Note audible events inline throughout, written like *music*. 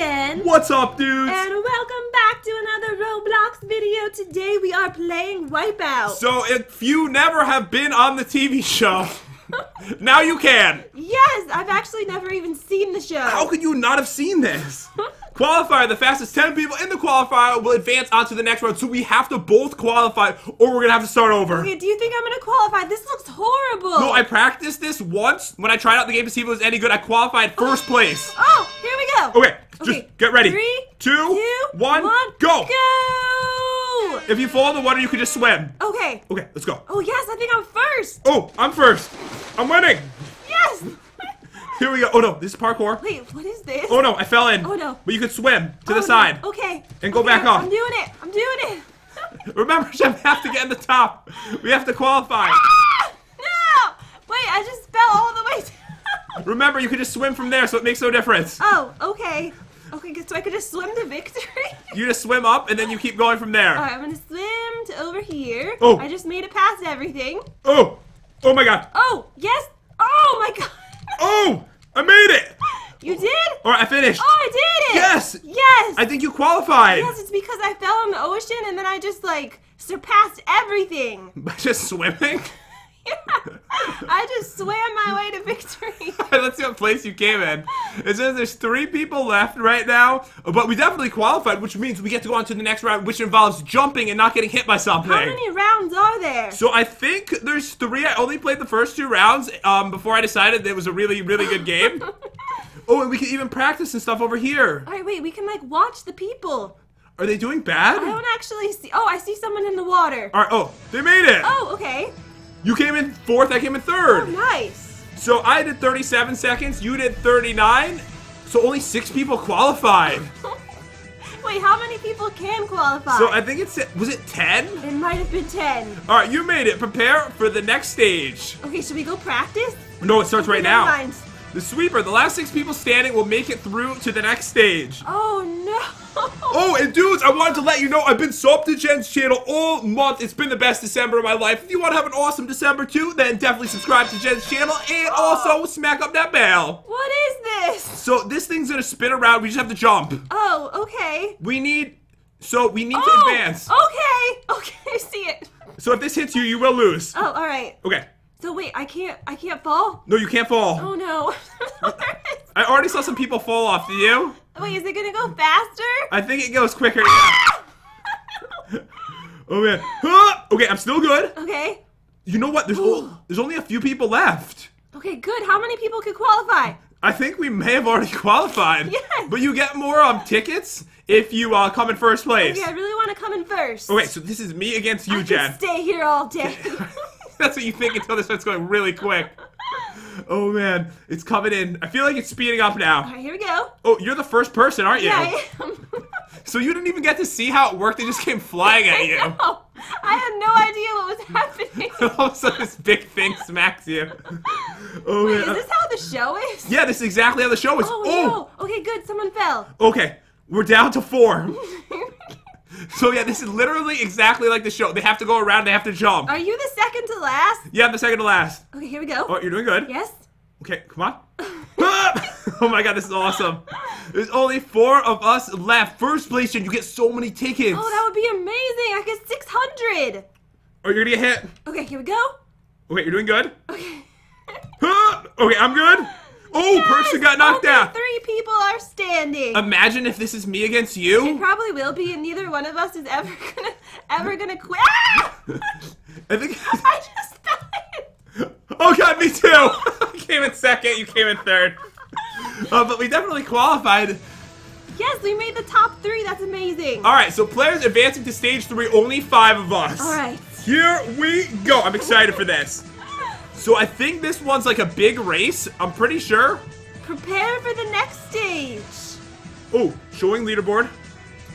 Jen. What's up, dudes? And welcome back to another Roblox video. Today we are playing Wipeout. So, if you never have been on the TV show, *laughs* now you can. yes, I've actually never even seen the show. How could you not have seen this? *laughs* Qualifier, the fastest 10 people in the qualifier will advance on to the next round, so we have to both qualify or we're gonna have to start over. Okay, do you think I'm gonna qualify? This looks horrible. No, I practiced this once when I tried out the game to see if it was any good. I qualified oh. first place. Oh, here we go. Okay, just Okay, get ready. three, two, two, one, one, go. Go. If you fall in the water, you can just swim. Okay. Okay, let's go. Oh yes, I think I'm first. Oh, I'm first. I'm winning. Here we go. Oh no, this is parkour. Wait, what is this? Oh no, I fell in. Oh, no. But you could swim to Oh, the no. side. Okay. And go Okay, back up. I'm doing it. I'm doing it. *laughs* Remember, Chef, we have to get in the top. We have to qualify. Ah! No! Wait, I just fell all the way *laughs* down. Remember, you can just swim from there, so it makes no difference. Oh, okay. Okay. So I could just swim to victory? *laughs* You just swim up, and then you keep going from there. Alright, I'm gonna swim to over here. Oh. I just made it past everything. Oh, oh my God. Oh, yes! Oh my god! Oh, I made it. You did? All right, I finished. Oh, I did it! Yes! Yes! I think you qualified. yes, it's because I fell in the ocean and then I just, like, surpassed everything. *laughs* By just swimming. *laughs* Yeah. I just swam my way to victory. Let's see what place you came in. It says there's three people left right now, but we definitely qualified, which means we get to go on to the next round, which involves jumping and not getting hit by something. How many rounds are there? So I think there's three. I only played the first two rounds um, before I decided it was a really, really good game. *laughs* oh, and we can even practice and stuff over here. Alright, wait, we can, like, watch the people. Are they doing bad? I don't actually see. Oh, I see someone in the water. All right. Oh, they made it. Oh, okay. You came in fourth. I came in third. Oh, third. nice. So I did 37 seconds. You did 39. So only six people qualified. *laughs* Wait, how many people can qualify? So I think it's was it 10? it might have been 10. All right, you made it. Prepare for the next stage. Okay, should we go practice? No, it starts right Never now. mind. The sweeper, the last six people standing will make it through to the next stage. Oh no. *laughs* Oh, and dudes, I wanted to let you know I've been subbed to Jen's channel all month. It's been the best December of my life. If you want to have an awesome December too, then definitely subscribe to Jen's channel and oh. also smack up that bell. What is this? So this thing's gonna spin around. We just have to jump. Oh, okay. We need, so we need to Oh, advance. Okay. *laughs* Okay, I see it. So if this hits you, you will lose. Oh, all right. Okay. So wait, I can't. I can't fall. No, you can't fall. Oh no. *laughs* I already saw some people fall off. Did you? wait, is it gonna go faster? I think it goes quicker. Yeah. oh man. Huh! Okay, I'm still good. okay. You know what? There's o- there's only a few people left. Okay, good. How many people could qualify? I think we may have already *laughs* qualified. Yes. But you get more um tickets if you uh, come in first place. Okay, I really want to come in first. Okay, so this is me against you, I Jen. stay here all day. *laughs* That's what you think until this starts going really quick. Oh man, it's coming in. I feel like it's speeding up now. all right, here we go. Oh, you're the first person, aren't you? Yeah, I am. *laughs* So you didn't even get to see how it worked. They just came flying at you. No, I had no idea what was happening. *laughs* All of a sudden, this big thing smacks you. Oh Wait, man. is this how the show is? yeah, this is exactly how the show is. Oh, oh. no. Okay, good. Someone fell. Okay, we're down to four. *laughs* *laughs* So yeah, this is literally exactly like the show. They have to go around. They have to jump. Are you the second to last? Yeah, I'm the second to last. Okay, here we go. Oh, you're doing good. Yes? Okay, come on. Ah! *laughs* oh my god, this is awesome. There's only four of us left. First place, and you get so many tickets. Oh, that would be amazing. I get 600. Oh, you're gonna get hit. Okay, here we go. Okay, you're doing good. Okay. *laughs* Ah! Okay, I'm good. Oh, person got knocked out. Three people are standing. Imagine if this is me against you. it probably will be, and neither one of us is ever *laughs* gonna ever gonna quit. Ah! *laughs* I think. *laughs* I just died. Oh god, me too. I came in second. You came in third. Uh, but we definitely qualified. Yes, we made the top three. That's amazing. All right, so players advancing to stage three. Only five of us. All right. Here we go. I'm excited for this. So I think this one's like a big race. I'm pretty sure. Prepare for the next stage. Oh, showing leaderboard.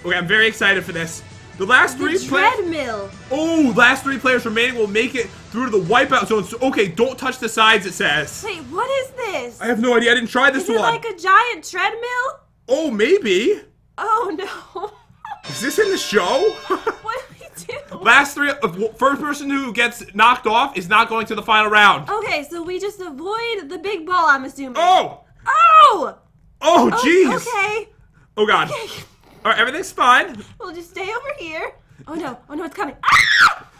Okay, I'm very excited for this. The last three players. treadmill. Oh, last three players remaining will make it through to the wipeout zone. So, okay, don't touch the sides. It says. Wait, what is this? I have no idea. I didn't try this Is it one. like a giant treadmill? oh, maybe. Oh no. *laughs* Is this in the show? *laughs* last three. uh, First person who gets knocked off is not going to the final round. Okay, so we just avoid the big ball, I'm assuming. Oh. Oh! Oh, Oh, jeez. Okay. Oh god. Okay. All right, everything's fine. We'll just stay over here. Oh no! Oh no! It's coming! Ah! *laughs*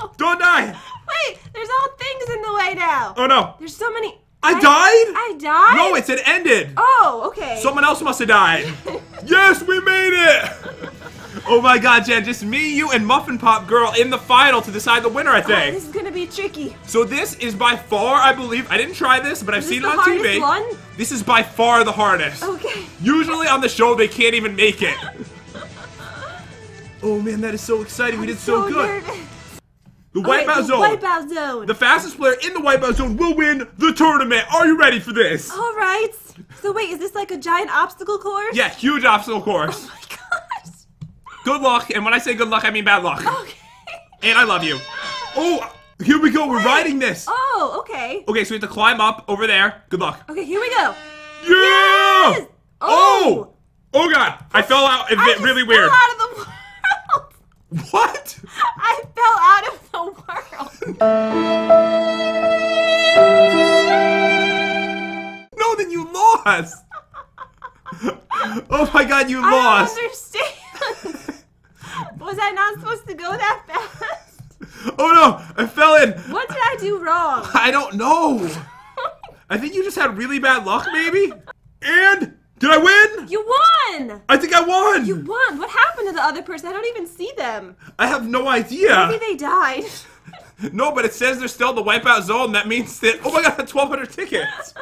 No! Don't die. Wait! There's all things in the way now. Oh no. There's so many. I died? I died. No, it's it ended. Oh, okay. Someone else must have died. *laughs* yes, we made it. *laughs* Oh my god, Jen, just me, you, and Muffin Pop Girl in the final to decide the winner, I Oh, think. this is gonna be tricky. So this is by far, I believe, I didn't try this, but I've Is seen this it the on TV. one? This is by far the hardest. Okay. Usually on the show, they can't even make it. *laughs* Oh man, that is so exciting. We did so, good. nervous. The Okay, Wipeout the Zone. Wipeout zone. The fastest player in the Wipeout Zone will win the tournament. Are you ready for this? All right. So wait, is this like a giant obstacle course? Yeah, huge obstacle course. Oh. Good luck, and when I say good luck, I mean bad luck. *laughs* Okay. And I love you. Oh, here we go. We're riding this. Oh, okay. Okay, so we have to climb up over there. Good luck. Okay, here we go. Yeah! Yes! Oh! Oh, oh god, I fell out I bit really fell weird. out of the world. *laughs* What? I fell out of the world. *laughs* No, then you lost. oh my god, you lost. I understand. Was I not supposed to go that fast? *laughs* Oh no, I fell in. What did I do wrong? *laughs* I don't know. *laughs* I think you just had really bad luck, maybe. And did I win? You won! I think I won. You won! What happened to the other person? I don't even see them. I have no idea. Maybe they died. No, but it says they're still in the wipeout zone. That means that. Oh my god, 1,200 tickets.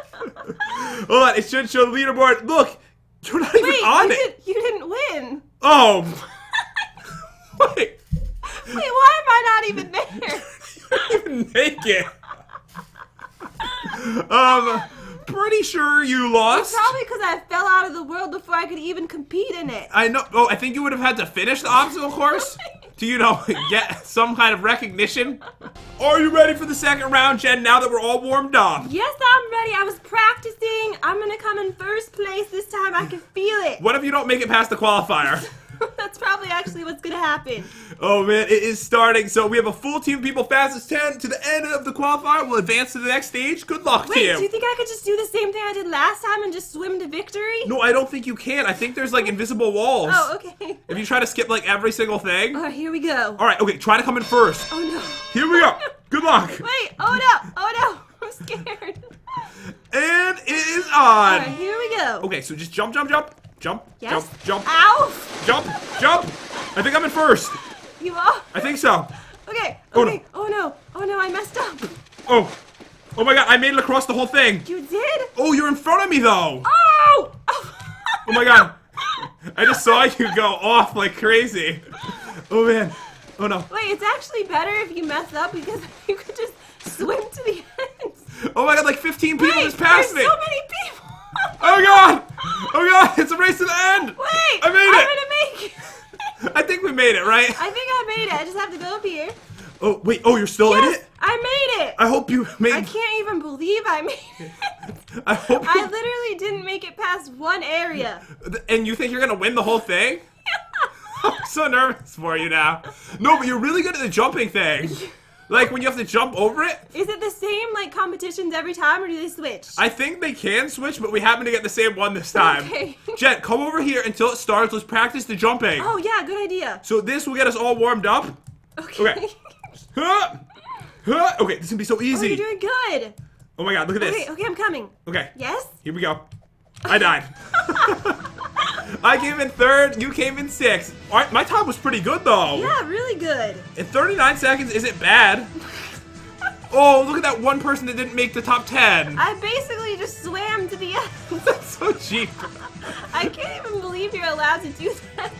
Hold on, it should show the leaderboard. Look, you're not even on you, it. did, you didn't win. Oh. *laughs* Wait. Wait, why am I not even there? *laughs* Make it. Um, pretty sure you lost. Probably because I fell out of the world before I could even compete in it. I know. Oh, I think you would have had to finish the obstacle course *laughs* to, you know, get some kind of recognition. Are you ready for the second round, Jen? Now that we're all warmed up. Yes, I'm ready. I was practicing. I'm gonna come in first place this time. I can feel it. What if you don't make it past the qualifier? *laughs* That's probably actually what's gonna happen. Oh man, it is starting. So we have a full team of people, fastest 10 to the end of the qualifier. We'll advance to the next stage. Good luck Wait, to you. do you think I could just do the same thing I did last time and just swim to victory? no, I don't think you can. I think there's like invisible walls. Oh, okay. If you try to skip like every single thing. All right, here we go. All right, okay, try to come in first. Oh no. Here we go. Good luck. *laughs* Wait. Oh no. Oh no. *laughs* I'm scared. And it is on. right, here we go. Okay, so just jump, jump, jump, jump, Yes. jump, jump, Ow. jump, jump. I think I'm in first. You are. I think so. Okay. Oh, no. Oh no. Oh no. I messed up. Oh, oh my god, I made it across the whole thing. You did? Oh, you're in front of me though. Oh! oh. Oh my god. I just saw you go off like crazy. Oh man. Oh no. Wait, it's actually better if you mess up because *laughs* you could just swim to the end. Oh my god, like 15 people Wait, just passed there's me. so many people. Oh god. Oh god, it's a race to the end. Wait, I made it! I'm gonna make it. I think we made it, right? I think I made it. I just have to go up here. Oh wait, oh you're still in Yes, it? I made it. I hope you made it- I can't even believe I made it. *laughs* I hope I literally didn't make it past one area. and you think you're gonna win the whole thing? *laughs* *laughs* I'm so nervous for you now. No, but you're really good at the jumping thing. Like when you have to jump over it. Is it the same like competitions every time, or do they switch? I think they can switch, but we happen to get the same one this time. Okay. *laughs* Jen, come over here until it starts. Let's practice the jumping. oh yeah, good idea. So this will get us all warmed up. Okay. Okay. *laughs* Huh. Huh. Okay, this is gonna be so oh, easy. you're doing good. Oh my god, look at this. Okay, okay, I'm coming. Okay. Yes. Here we go. I died. *laughs* *laughs* I came in third, you came in sixth. Right, my time was pretty good though. Yeah, really good. In 39 seconds isn't bad. *laughs* Oh, look at that one person that didn't make the top 10. I basically just swam to the end. *laughs* That's so cheap. I can't even believe you're allowed to do that.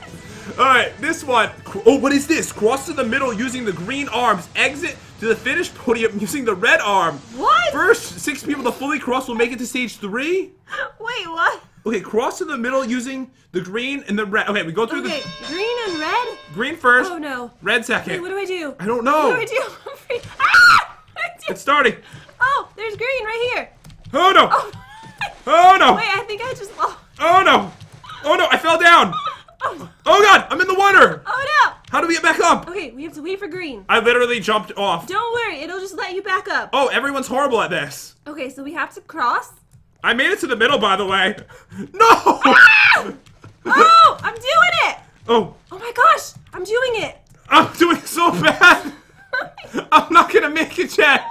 All right, this one. Oh, what is this? Cross to the middle using the green arms. Exit to the finish podium using the red arm. What? First six people to fully cross will make it to stage three. Wait, what? Okay, cross to the middle using the green and the red. Okay, we go through Okay, the green and red? green first, Oh no. red second. Wait, what do I do? I don't know. What do I do? I'm free- *laughs* Ah! Do? It's starting. Oh, there's green right here. Oh no! Oh. Oh no! Wait, I think I just lost. Oh no! Oh no! I fell down. *laughs* Oh, Oh god! I'm in the water. oh no. How do we get back up? Okay, we have to wait for green. I literally jumped off. Don't worry, it'll just let you back up. Oh, everyone's horrible at this. Okay, so we have to cross. I made it to the middle, by the way. *laughs* No! Ah! Oh, I'm doing it. Oh, Oh my gosh, I'm doing it. I'm doing so bad. *laughs* I'm not gonna make it yet.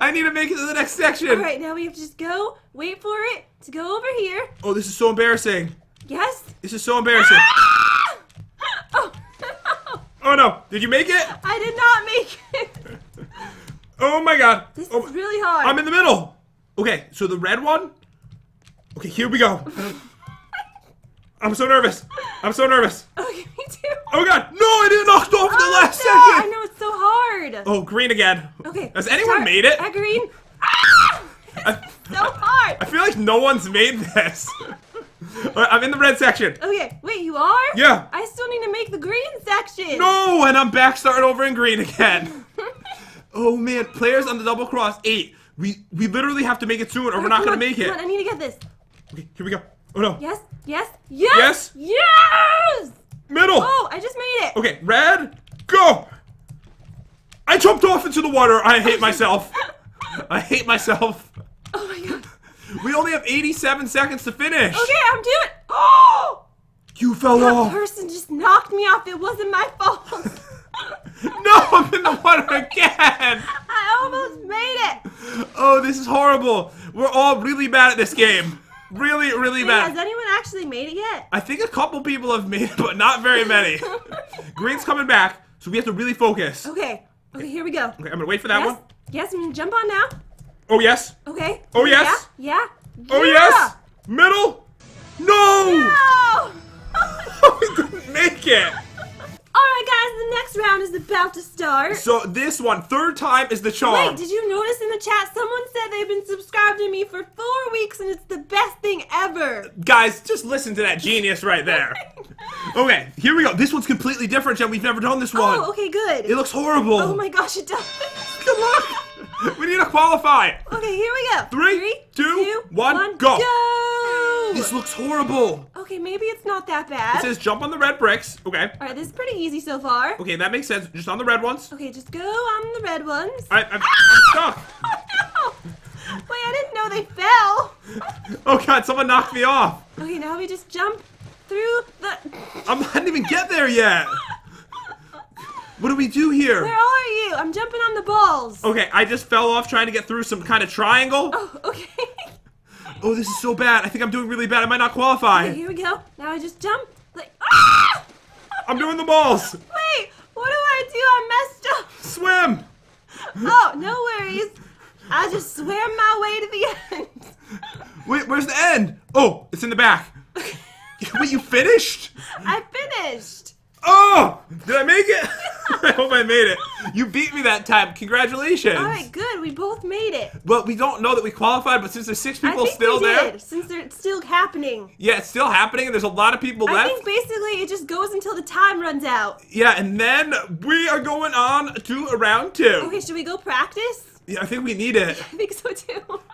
I need to make it to the next section. All right, now we have to just go, wait for it to go over here. Oh, this is so embarrassing. Yes. This is so embarrassing. Ah! Oh, Oh no, did you make it? I did not make it. *laughs* Oh my god. This Oh, is really hard. I'm in the middle. Okay, so the red one. Okay, here we go. I'm so nervous. I'm so nervous. Okay, me too. Oh god, no, I didn't knocked off the Oh, last no, I know it's so hard. Oh, green again. Okay. Has anyone start made it? At green. *laughs* Ah! *laughs* I, so hard. I feel like no one's made this. Alright, *laughs* I'm in the red section. Okay, wait, you are? Yeah. I still need to make the green section. No, and I'm back starting over in green again. Oh man, players on the double cross eight. We we literally have to make it soon, or we're not gonna on, make it. Come on, I need to get this. Okay, here we go. Oh no. Yes, yes, yes. Yes. Yes. Middle. Oh, I just made it. Okay, red, go. I jumped off into the water. I hate myself. *laughs* I hate myself. Oh my god. *laughs* We only have 87 seconds to finish. Okay, I'm doing. Oh! You fell That off. person just knocked me off. It wasn't my fault. *laughs* No, I'm in the water again. I almost made it. Oh, this is horrible. We're all really bad at this game. Really, really Wait, bad. has anyone actually made it yet? I think a couple people have made it, but not very many. *laughs* Green's coming back, so we have to really focus. Okay, Okay. Here we go. Okay, I'm gonna wait for that yes. one. Yes, I'm gonna jump on now. Oh yes. Okay. Oh, yes. Yeah. Yeah. Oh yeah. yes. Middle. No. Oh! *laughs* we didn't make it. Alright, guys, the next round is about to start. So this one, third time is the charm. Wait, did you notice in the chat someone said they've been subscribed to me for four weeks and it's the best thing ever? Guys, just listen to that genius right there. *laughs* Okay, here we go. This one's completely different, Jen. We've never done this oh, one. Oh, okay, good. It looks horrible. oh my gosh, it does. *laughs* Good luck. we need to qualify. Okay, here we go. Three, two, one, go. go. This looks horrible. Okay, maybe it's not that bad. It says jump on the red bricks. Okay. Alright, this is pretty easy so far. Okay, that makes sense. Just on the red ones. Okay, just go on the red ones. I, I'm, I'm ah! stuck. *laughs* Oh no! Wait, I didn't know they fell. *laughs* Oh god, someone knocked me off. Okay, now we just jump through the. I'm, I didn't even get there yet. *laughs* What do we do here? Where are you? I'm jumping on the balls. Okay, I just fell off trying to get through some kind of triangle. Oh, okay. Oh, this is so bad. I think I'm doing really bad. I might not qualify. okay. Here we go. Now I just jump. Like, ah! I'm doing the balls. Wait, what do I do? I messed up. Swim. Oh, no worries. I just swam my way to the end. Wait, where's the end? Oh, it's in the back. *laughs* Wait, you finished? I finished. Oh, did I make it? *laughs* I hope I made it. You beat me that time. Congratulations. All right, good. We both made it. But we don't know that we qualified, but since there's six I people think still we there, did, since they're still happening. yeah, it's still happening, and there's a lot of people I left. I think basically it just goes until the time runs out. Yeah, and then we are going on to round two. Okay, should we go practice? Yeah, I think we need it. *laughs* I think so too. *laughs*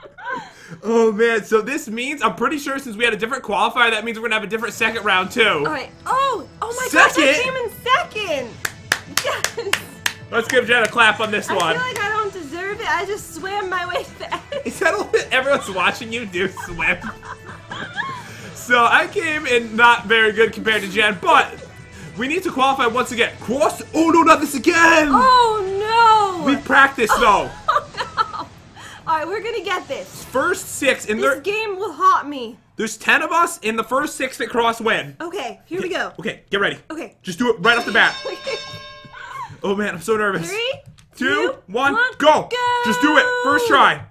Oh man, so this means I'm pretty sure since we had a different qualifier, that means we're gonna have a different second round too. All right. Oh, oh my gosh, I Second? came in second. Yes. Let's give Jen a clap on this I one. I feel like I don't deserve it. I just swam my way end. Is that what everyone's watching you do swim? so I came in not very good compared to Jen, but we need to qualify once again. Cross. Oh no, not this again. Oh no! We practiced though. *laughs* oh no! All right, we're gonna get this. First six, and This game will haunt me. There's ten of us, and the first six that cross win. Okay, here we go. Okay, get ready. Okay. Just do it right off the bat. *laughs* Oh man, I'm so nervous. Three, Two, one, one, go. go. Just do it. First try.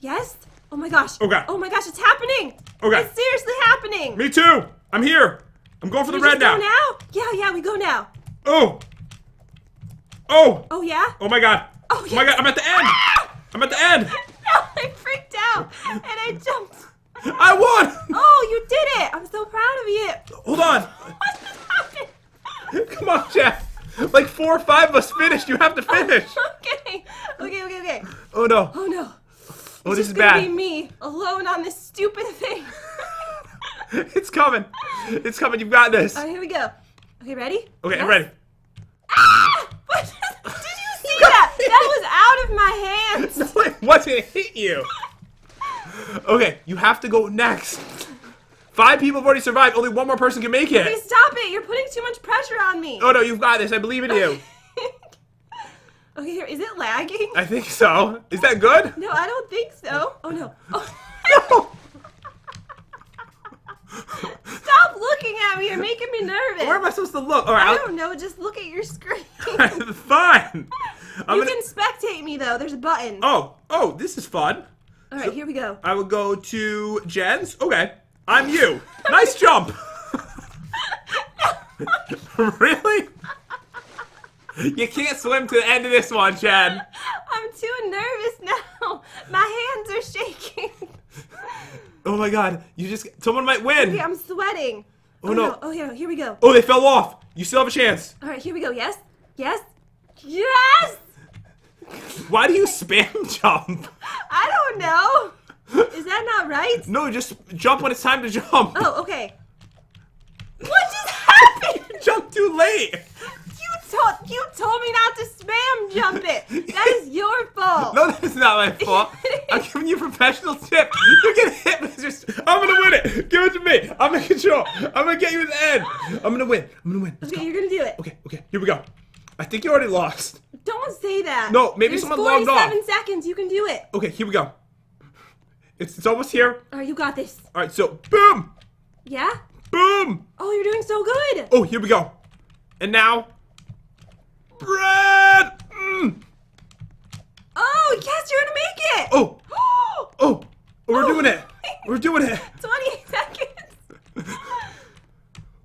Yes. Oh my gosh. Okay. Oh my gosh, it's happening. Okay. It's seriously happening. Me too. I'm here. I'm going for the red now. go now? Yeah, yeah, we go now. Oh. Oh. Oh yeah. Oh my god. Oh, oh my god. I'm at the end. Ah! I'm at the end. *laughs* No, I freaked out and I jumped. I won. Oh, you did it! I'm so proud of you. Hold on. What just happened? Come on, Jen. Like four or five of us finished. You have to finish. *laughs* okay, okay, okay, okay. Oh no. Oh no. Oh, this It's is gonna be me alone on this stupid thing. *laughs* It's coming. It's coming. You've got this. All right, here we go. Okay, ready? Okay, I'm ready. Ah! What? *laughs* Did you see that? That was out of my hands. No, it wasn't. It hit you. Okay, you have to go next. Five people have already survived. Only one more person can make Okay, it. stop it. You're putting too much pressure on me. Oh no, you've got this. I believe in you. *laughs* okay, here. Is it lagging? I think so. Is that good? *laughs* no, I don't think so. Oh no. *laughs* Oh. No. Stop looking at me. You're making me nervous. Where am I supposed to look? All I right, don't know. Just look at your screen. Fine. I'm you gonna... can spectate me though. There's a button. Oh, oh, this is fun. All right, here we go. I will go to Jen's. Okay, I'm you. Nice jump. *laughs* really? You can't swim to the end of this one, Jen. I'm too nervous now. My hands are shaking. Oh my god, you just someone might win. Okay, I'm sweating. Oh, oh no. Oh yeah, here we go. Oh, they fell off. You still have a chance. All right, here we go. Yes, yes, yes. Why do you spam *laughs* jump? Don't know. Is that not right? No, just jump when it's time to jump. Oh, okay. What just *laughs* happened? Jump too late. You told you told me not to spam jump it. That is your fault. No, that's not my *laughs* fault. I'm giving you a professional tip. You're gonna hit. Just, I'm gonna win it. Give it to me. I'm in control. I'm gonna get you at the end. I'm gonna win. I'm gonna win. Let's Okay, go. you're gonna do it. Okay, okay. Here we go. I think you already lost. Don't say that. No, maybe There's someone logged 47 off. seconds. You can do it. Okay, here we go. It's, it's almost here. All right, you got this. All right, so boom, Yeah. boom. Oh, you're doing so good. Oh, here we go. And now, bread. Mm. Oh, yes, you're gonna make it. Oh, *gasps* oh, we're Oh. doing it. We're doing it. *laughs* 28 seconds. *laughs*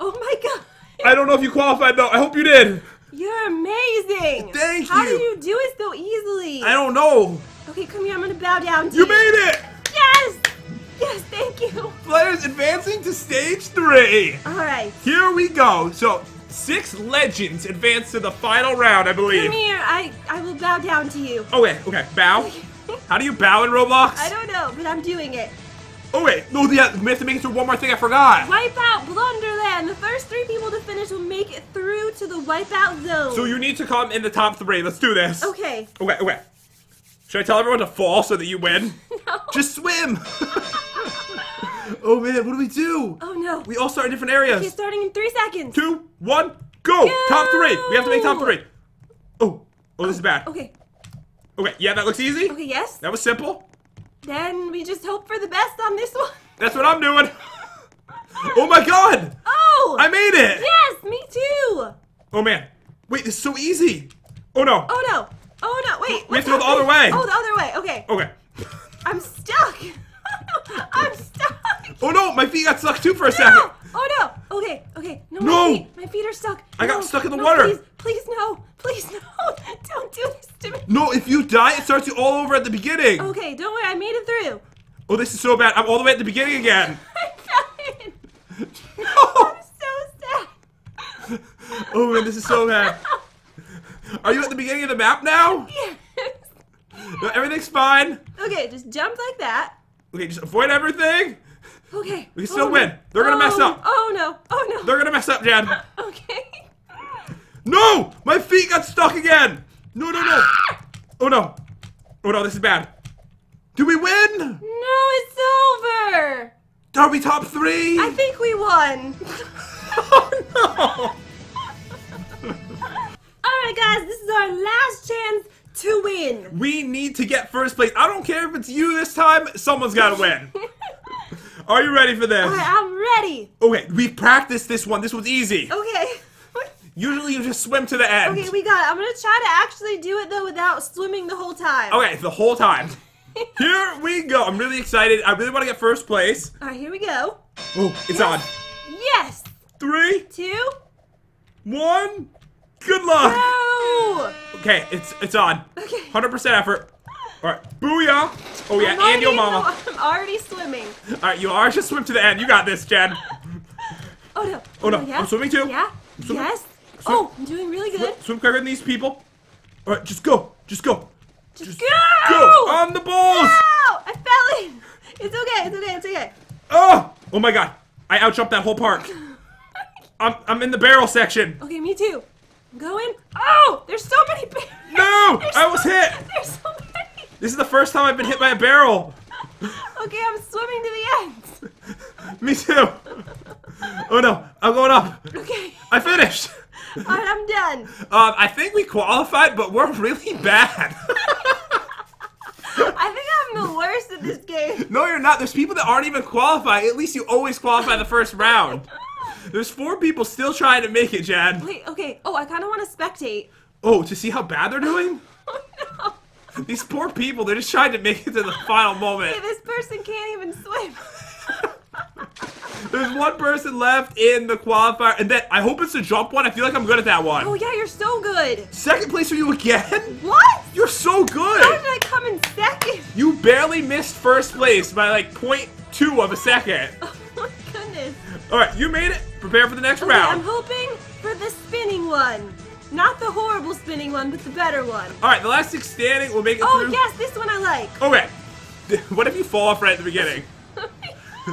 Oh my god. I don't know if you qualified though. I hope you did. You're amazing. Thank you! How you. did you do it so easily? I don't know. Okay, come here. I'm gonna bow down to You made it. Yes. Thank you. Players advancing to stage three. All right. Here we go. So six legends advance to the final round, I believe. Come here. I I will bow down to you. Oh wait, okay. Bow. *laughs* How do you bow in Roblox? I don't know, but I'm doing it. Oh wait, no, yeah, we have to make it through one more thing. I forgot. Wipe out Blunderland. The first three people to finish will make it through to the wipeout zone. So you need to come in the top three. Let's do this. Okay. Okay, okay. Should I tell everyone to fall so that you win? *laughs* No. Just swim. *laughs* oh man, what do we do? Oh no. We all start in different areas. Okay, starting in three seconds. Two, one, go! Top three. We have to make top Go! three. Oh, oh, this is oh, bad. Okay. Okay, yeah, that looks easy. Okay. Yes. That was simple. Then we just hope for the best on this one. That's what I'm doing. *laughs* oh my god! Oh. I made it! Yes, me too. Oh man. Wait, this is so easy. Oh no. Oh no. Oh no. Wait. We have to go the other way. Oh, the other way. Okay. Okay. I'm stuck. *laughs* I'm stuck. Oh no, my feet got stuck too for a second. Oh no. Okay. Okay. No. No. My feet, my feet are stuck. I got stuck in the no, water. Please, please no. Please no. *laughs* Don't do this to me. No, if you die, it starts you all over at the beginning. Okay. Don't worry. I made it through. Oh, this is so bad. I'm all the way at the beginning again. *laughs* I fell in. No. I'm so sad. Oh man, this is so bad. Are you at the beginning of the map now? Yes. No, Everything's fine. Okay. Just jump like that. Okay, just avoid everything. Okay. We can still Oh, win. no. They're gonna mess Oh, up. Oh no. Oh no. They're gonna mess up, Jen. Uh, okay. No! My feet got stuck again! No, no, no! Oh no! Oh no, this is bad. Do we win? No, it's over. Are we top three? I think we won. *laughs* oh no! *laughs* Alright, guys, this is our last chance to win. We need to get first place. I don't care if it's you this time, someone's gotta win. *laughs* Are you ready for this? Alright, I'm ready. Okay, we've practiced this one. This was easy. Okay. Usually you just swim to the end. Okay, we got it. I'm gonna try to actually do it though without swimming the whole time. Okay, the whole time. *laughs* Here we go. I'm really excited. I really want to get first place. Alright, here we go. Oh, it's on. Yes. Three, Two. one. Good luck. Go. Okay, it's it's on. Okay. 100% effort. All right, booyah. Oh yeah, and your mama. I'm already swimming. All right, you are just swim to the end. You got this, Jen. *laughs* Oh no. Oh, no. Oh, yeah? I'm swimming too. Yeah. swimming. Yes. Swim. Oh, I'm doing really good. Swim quicker than these people. All right, just go. Just go. Just, Go go. on the balls. Ow! I fell in. *laughs* It's okay. It's okay. It's okay. Oh, oh my God. I outjumped that whole park. *laughs* I'm I'm in the barrel section. Okay, me too. I'm going. Oh, there's so many bears. No, *laughs* There's I so- was hit. *laughs* There's so many. This is the first time I've been hit by a barrel. *laughs* Okay, I'm swimming to the end. Me too. Oh no, I'm going up. Okay. I finished. All right, I'm done. Um, I think we qualified, but we're really bad. I think I'm the worst at this game. no, you're not. There's people that aren't even qualified. At least you always qualify the first round. There's four people still trying to make it, Jen. Wait, okay. Oh, I kind of want to spectate. Oh, to see how bad they're doing? *laughs* Oh no. These poor people, they're just trying to make it to the final moment. Hey, this person can't even swim. There's one person left in the qualifier, and then I hope it's the jump one. I feel like I'm good at that one. Oh yeah, you're so good. Second place for you again? What? You're so good. How did I come in second? You barely missed first place by like 0.2 of a second. *laughs* Oh my goodness. All right, you made it. Prepare for the next Okay, I'm hoping for the spinning one. Not the horrible spinning one, but the better one. All right, the last six standing will make it Oh through. yes, this one I like. Okay. *laughs* What if you fall off right at the beginning? *laughs*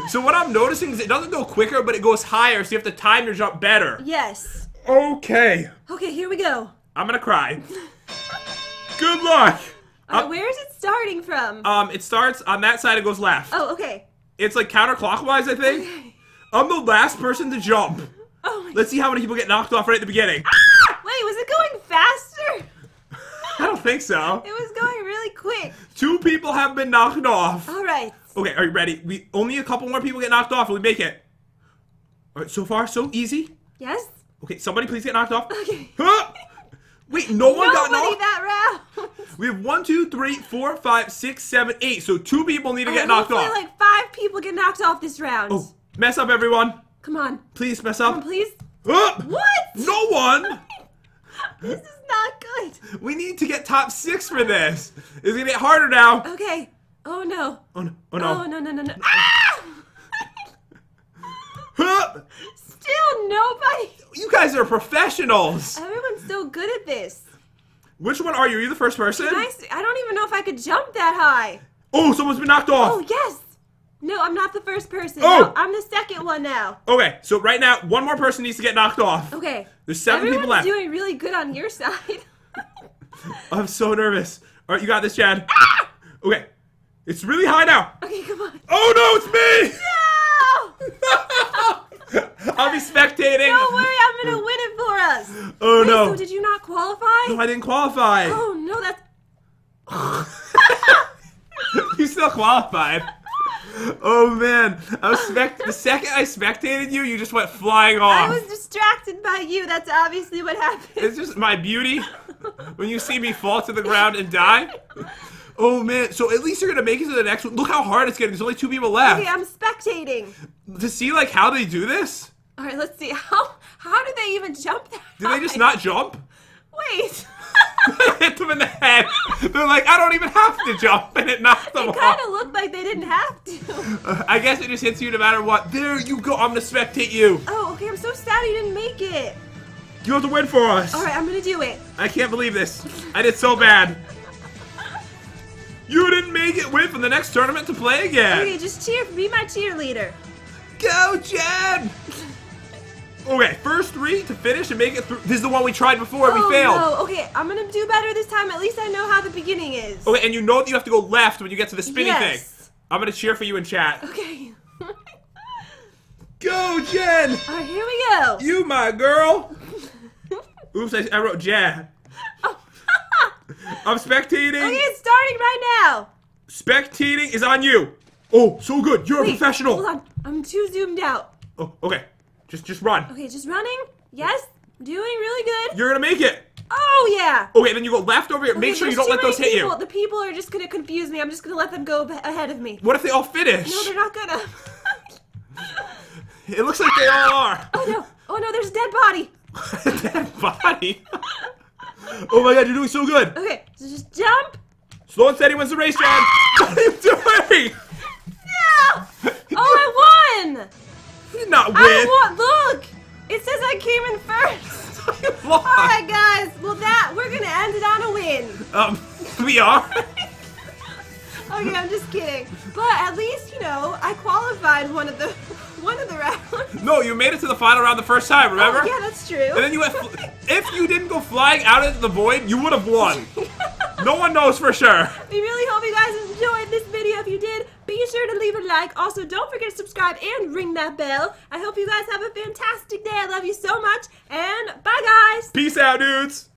So what I'm noticing is it doesn't go quicker, but it goes higher, so you have to time your jump better. yes. Okay. Okay, here we go. I'm gonna cry. Good luck. Alright, Uh, where is it starting from? Um, it starts on that side. It goes left. oh, okay. It's like counterclockwise, I think. Okay. I'm the last person to jump. Oh my. Let's see how many people get knocked off right at the beginning. Wait, was it going faster? I don't think so. It was going really quick. Two people have been knocked off. All right. Okay, are you ready? We only a couple more people get knocked off, and we make it. All right, so far so easy. Yes. Okay, somebody please get knocked off. Okay. *laughs* Huh? Wait, no one got Nobody knocked. that round. *laughs* We have one, two, three, four, five, six, seven, eight. So two people need to get Alright, knocked off. Like five people get knocked off this round. Oh, mess up, everyone. Come on. Please mess Come on, up. please. Huh? What? No one. *laughs* This is not good. We need to get top six for this. It's gonna get harder now. Okay. Oh no. Oh no! Oh Oh no! no no no no. Ah! Still nobody. You guys are professionals. Everyone's so good at this. Which one are you? Are you the first person? I, I don't even know if I could jump that high. Oh, someone's been knocked off. Oh yes. No, I'm not the first person. Oh! No, I'm the second one now. Okay, so right now, one more person needs to get knocked off. Okay. There's seven Everyone's people left. doing really good on your side. *laughs* I'm so nervous. All right, you got this, Jen. Ah! Okay, it's really high now. okay, come on. Oh no, it's me! No! *laughs* I'll be spectating. Don't worry, I'm gonna win it for us. Oh Wait, no! So did you not qualify? No, I didn't qualify. Oh no, that's. *laughs* you still qualified. Oh man, I was spect. The second I spectated you, you just went flying off. I was distracted by you. That's obviously what happened. It's just my beauty when you see me fall to the ground and die. Oh man, so at least you're gonna make it to the next one. Look how hard it's getting. There's only two people left. Okay, I'm spectating. To see like how they do this? All right, let's see. How how do they even jump that? Do they just not jump? Wait. *laughs* Hit them in the head. They're like, I don't even have to jump, and it knocked them It off. kind of looked like they didn't have to. Uh, I guess it just hits you no matter what. There you go. I'm gonna spectate you. Oh, okay. I'm so sad you didn't make it. You have to win for us. All right, I'm gonna do it. I can't believe this. I did so bad. You didn't make it win for the next tournament to play again. Okay, just cheer. Be my cheerleader. Go, Jen! Okay, first three to finish and make it through. This is the one we tried before. oh, we failed. No. Okay, I'm gonna do better this time. At least I know how the beginning is. Okay, and you know that you have to go left when you get to the spinny Yes. thing. I'm gonna cheer for you in chat. Okay. Go, Jen! All right, here we go. You, my girl. *laughs* Oops, I, I wrote Jan. *laughs* I'm spectating. Okay, it's starting right now. Spectating is on you. Oh, so good. You're a professional. Hold on. I'm too zoomed out. Oh, okay. Just, just run. Okay, just running. Yes, doing really good. You're gonna make it. Oh yeah. Okay, then you go left over here. Okay, Make sure you don't let those many hit you. The people are just gonna confuse me. I'm just gonna let them go ahead of me. What if they all finish? No, they're not gonna. *laughs* It looks like they all are. *laughs* oh no! Oh no! There's a dead body. *laughs* Dead body. oh my god, you're doing so good. Okay, so just jump. Slow and steady wins the race, Jan. what are you doing? No! Oh, I won! You did not win. I won! Look! It says I came in first. *laughs* All right, guys. Well, that we're gonna end it on a win. Um, *laughs* we are. *laughs* Okay, I'm just kidding. But at least you know I qualified one of the one of the rounds. no, you made it to the final round the first time. Remember? Oh, yeah, that's true. And then you went. If you didn't go flying out into the void, you would have won. no one knows for sure. we really hope you guys enjoyed this video. If you did, be sure to leave a like. Also, don't forget to subscribe and ring that bell. I hope you guys have a fantastic day. I love you so much. And bye, guys. Peace out, dudes.